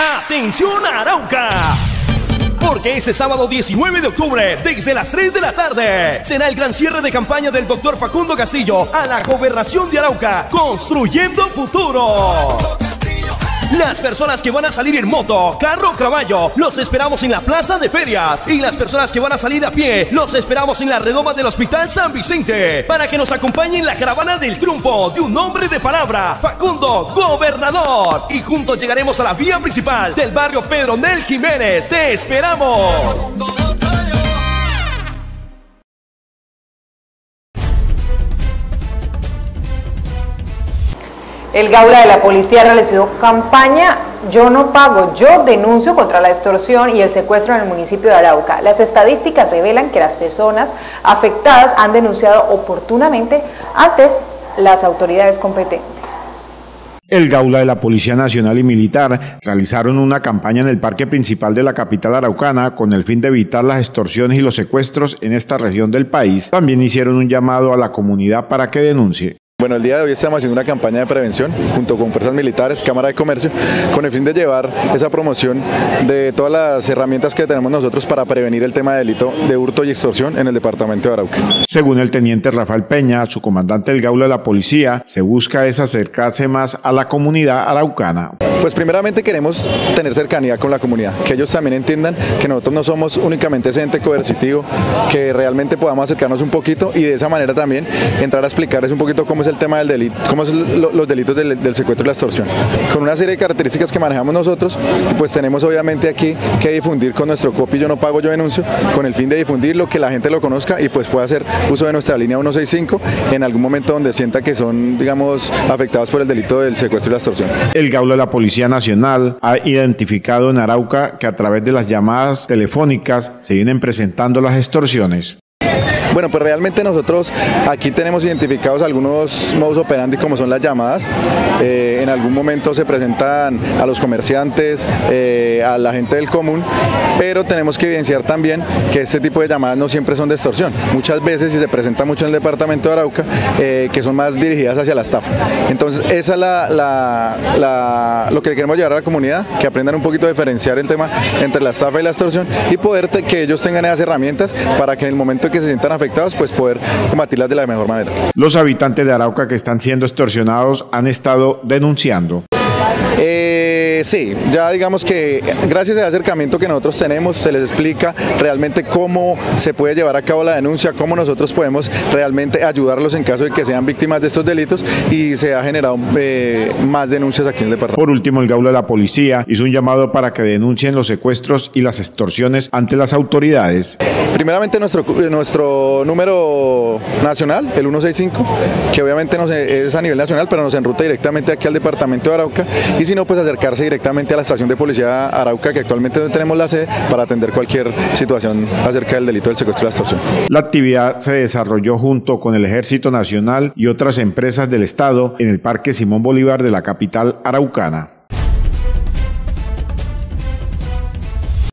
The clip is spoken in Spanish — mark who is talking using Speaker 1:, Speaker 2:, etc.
Speaker 1: ¡Atención Arauca! Porque ese sábado 19 de octubre, desde las 3 de la tarde, será el gran cierre de campaña del doctor Facundo Castillo a la gobernación de Arauca, construyendo futuro. Las personas que van a salir en moto, carro caballo, los esperamos en la plaza de ferias. Y las personas que van a salir a pie, los esperamos en la redoma del Hospital San Vicente. Para que nos acompañen en la caravana del triunfo de un hombre de palabra, Facundo Gobernador. Y juntos llegaremos a la vía principal del barrio Pedro Nel Jiménez. ¡Te esperamos!
Speaker 2: El Gaula de la Policía realizó campaña Yo no pago, yo denuncio contra la extorsión y el secuestro en el municipio de Arauca. Las estadísticas revelan que las personas afectadas han denunciado oportunamente antes las autoridades competentes.
Speaker 3: El Gaula de la Policía Nacional y Militar realizaron una campaña en el parque principal de la capital araucana con el fin de evitar las extorsiones y los secuestros en esta región del país. También hicieron un llamado a la comunidad para que denuncie.
Speaker 4: Bueno, el día de hoy estamos haciendo una campaña de prevención junto con Fuerzas Militares, Cámara de Comercio, con el fin de llevar esa promoción de todas las herramientas que tenemos nosotros para prevenir el tema de delito de hurto y extorsión en el departamento de Arauca.
Speaker 3: Según el teniente Rafael Peña, su comandante del Gaula de la Policía, se busca es acercarse más a la comunidad araucana.
Speaker 4: Pues primeramente queremos tener cercanía con la comunidad, que ellos también entiendan que nosotros no somos únicamente ese ente coercitivo, que realmente podamos acercarnos un poquito y de esa manera también entrar a explicarles un poquito cómo es el tema del delito, cómo son los delitos del, secuestro y la extorsión. Con una serie de características que manejamos nosotros, pues tenemos obviamente aquí que difundir con nuestro copy Yo no pago, yo denuncio, con el fin de difundirlo, que la gente lo conozca y pues pueda hacer uso de nuestra línea 165 en algún momento donde sienta que son, digamos, afectados por el delito del secuestro y la extorsión.
Speaker 3: El Gaulo de la Policía Nacional ha identificado en Arauca que a través de las llamadas telefónicas se vienen presentando las extorsiones.
Speaker 4: Bueno, pues realmente nosotros aquí tenemos identificados algunos modos operandi como son las llamadas. Eh, en algún momento se presentan a los comerciantes, eh, a la gente del común, pero tenemos que evidenciar también que este tipo de llamadas no siempre son de extorsión. Muchas veces, y se presenta mucho en el departamento de Arauca, eh, que son más dirigidas hacia la estafa. Entonces, esa es la, lo que queremos llevar a la comunidad, que aprendan un poquito a diferenciar el tema entre la estafa y la extorsión y poder que ellos tengan esas herramientas para que en el momento en que se sientan afectados, pues poder combatirlas de la mejor manera.
Speaker 3: Los habitantes de Arauca que están siendo extorsionados han estado denunciando.
Speaker 4: Eh, sí, ya digamos que gracias al acercamiento que nosotros tenemos se les explica realmente cómo se puede llevar a cabo la denuncia, cómo nosotros podemos realmente ayudarlos en caso de que sean víctimas de estos delitos y se ha generado eh, más denuncias aquí en el departamento.
Speaker 3: Por último, el Gaulo de la Policía hizo un llamado para que denuncien los secuestros y las extorsiones ante las autoridades.
Speaker 4: Primeramente nuestro, nuestro número nacional, el 165, que obviamente es a nivel nacional, pero nos enruta directamente aquí al departamento de Arauca y si no, pues acercarse directamente a la estación de policía Arauca, que actualmente tenemos la sede, para atender cualquier situación acerca del delito del secuestro y la extorsión.
Speaker 3: La actividad se desarrolló junto con el Ejército Nacional y otras empresas del Estado en el Parque Simón Bolívar de la capital araucana.